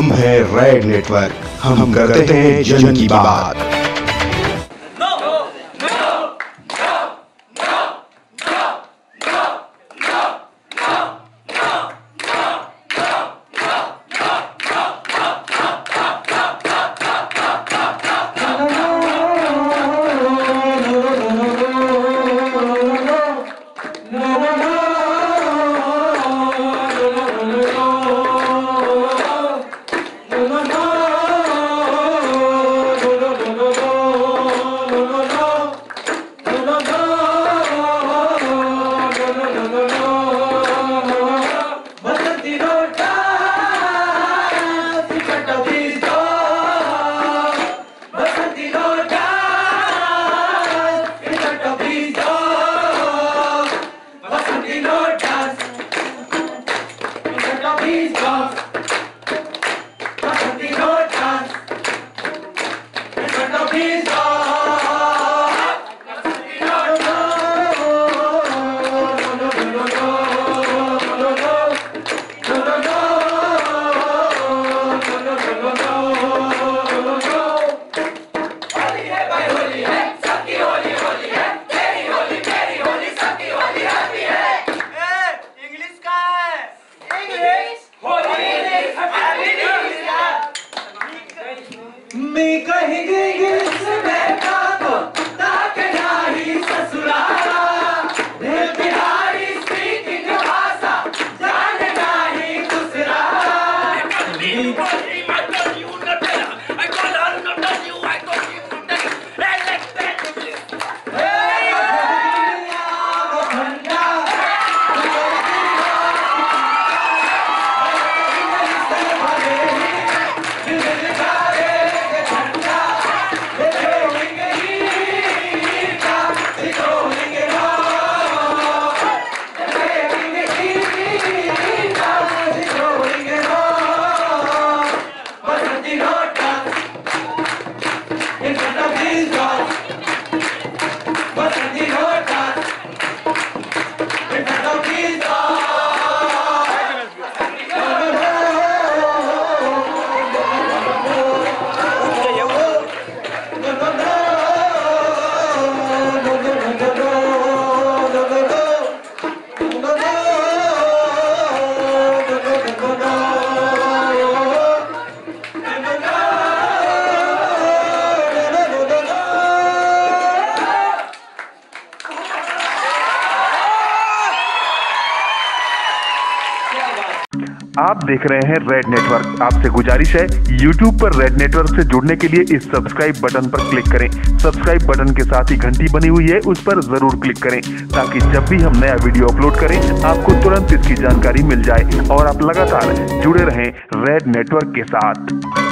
हम है red network हम करते हैं जन की बात। ಹೇಗೆ आप देख रहे हैं रेड नेटवर्क आपसे गुजारिश है यूट्यूब पर रेड नेटवर्क से जुड़ने के लिए इस सब्सक्राइब बटन पर क्लिक करें। सब्सक्राइब बटन के साथ ही घंटी बनी हुई है, उस पर ज़रूर क्लिक करें, ताकि जब भी हम नया वीडियो अपलोड करें, आपको तुरंत इसकी जानकारी मिल जाए और आप लगातार जुड़े रहें रेड नेटवर्क के साथ।